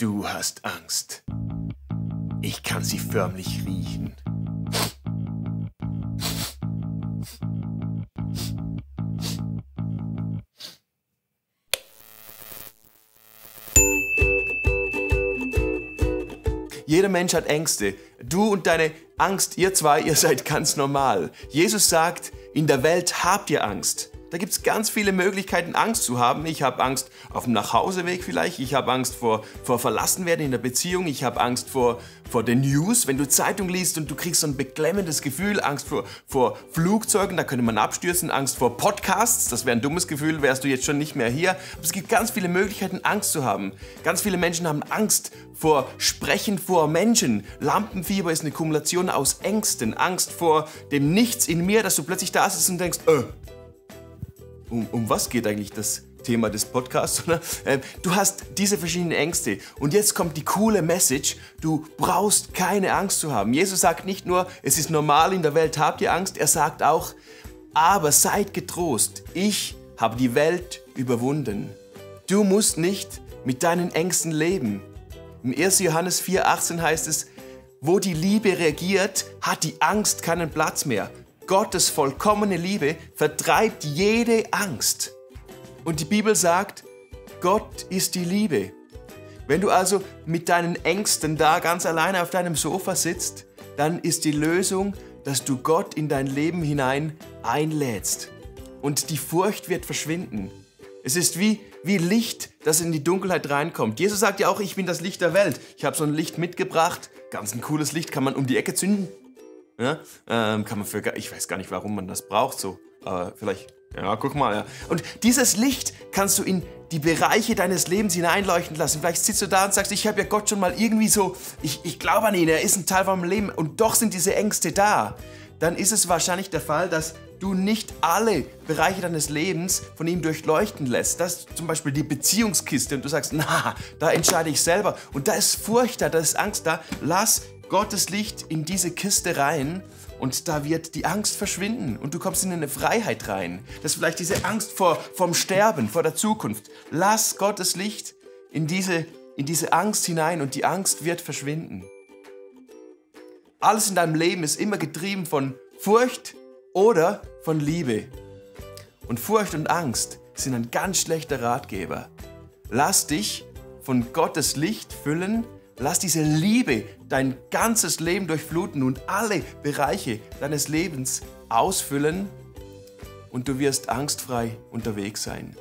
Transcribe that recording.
Du hast Angst. Ich kann sie förmlich riechen. Jeder Mensch hat Ängste. Du und deine Angst, ihr zwei, ihr seid ganz normal. Jesus sagt, in der Welt habt ihr Angst. Da gibt es ganz viele Möglichkeiten, Angst zu haben. Ich habe Angst auf dem Nachhauseweg vielleicht. Ich habe Angst vor, vor Verlassenwerden in der Beziehung. Ich habe Angst vor, vor den News. Wenn du Zeitung liest und du kriegst so ein beklemmendes Gefühl. Angst vor, vor Flugzeugen, da könnte man abstürzen. Angst vor Podcasts, das wäre ein dummes Gefühl, wärst du jetzt schon nicht mehr hier. Aber es gibt ganz viele Möglichkeiten, Angst zu haben. Ganz viele Menschen haben Angst vor Sprechen vor Menschen. Lampenfieber ist eine Kumulation aus Ängsten. Angst vor dem Nichts in mir, dass du plötzlich da sitzt und denkst, äh, um, um was geht eigentlich das Thema des Podcasts, äh, du hast diese verschiedenen Ängste. Und jetzt kommt die coole Message, du brauchst keine Angst zu haben. Jesus sagt nicht nur, es ist normal in der Welt, habt ihr Angst, er sagt auch, aber seid getrost, ich habe die Welt überwunden. Du musst nicht mit deinen Ängsten leben. Im 1. Johannes 4,18 heißt es, wo die Liebe regiert, hat die Angst keinen Platz mehr. Gottes vollkommene Liebe vertreibt jede Angst. Und die Bibel sagt, Gott ist die Liebe. Wenn du also mit deinen Ängsten da ganz alleine auf deinem Sofa sitzt, dann ist die Lösung, dass du Gott in dein Leben hinein einlädst. Und die Furcht wird verschwinden. Es ist wie, wie Licht, das in die Dunkelheit reinkommt. Jesus sagt ja auch, ich bin das Licht der Welt. Ich habe so ein Licht mitgebracht. Ganz ein cooles Licht, kann man um die Ecke zünden. Ja? Ähm, kann man für, ich weiß gar nicht, warum man das braucht so. Aber vielleicht, ja, guck mal. Ja. Und dieses Licht kannst du in die Bereiche deines Lebens hineinleuchten lassen. Vielleicht sitzt du da und sagst, ich habe ja Gott schon mal irgendwie so, ich, ich glaube an ihn, er ist ein Teil von meinem Leben und doch sind diese Ängste da. Dann ist es wahrscheinlich der Fall, dass du nicht alle Bereiche deines Lebens von ihm durchleuchten lässt. Das ist zum Beispiel die Beziehungskiste und du sagst, na, da entscheide ich selber. Und da ist Furcht da, da ist Angst da. Lass Gottes Licht in diese Kiste rein und da wird die Angst verschwinden und du kommst in eine Freiheit rein. Das ist vielleicht diese Angst vor vom Sterben, vor der Zukunft. Lass Gottes Licht in diese, in diese Angst hinein und die Angst wird verschwinden. Alles in deinem Leben ist immer getrieben von Furcht oder von Liebe. Und Furcht und Angst sind ein ganz schlechter Ratgeber. Lass dich von Gottes Licht füllen Lass diese Liebe dein ganzes Leben durchfluten und alle Bereiche deines Lebens ausfüllen und du wirst angstfrei unterwegs sein.